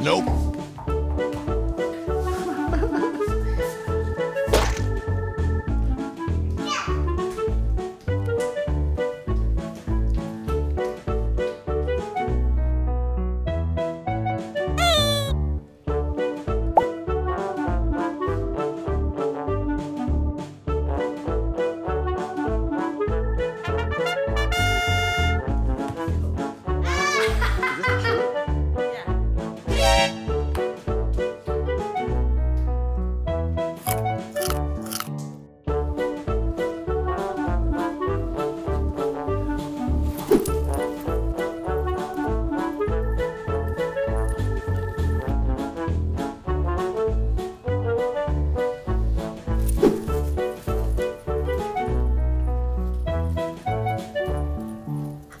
Nope.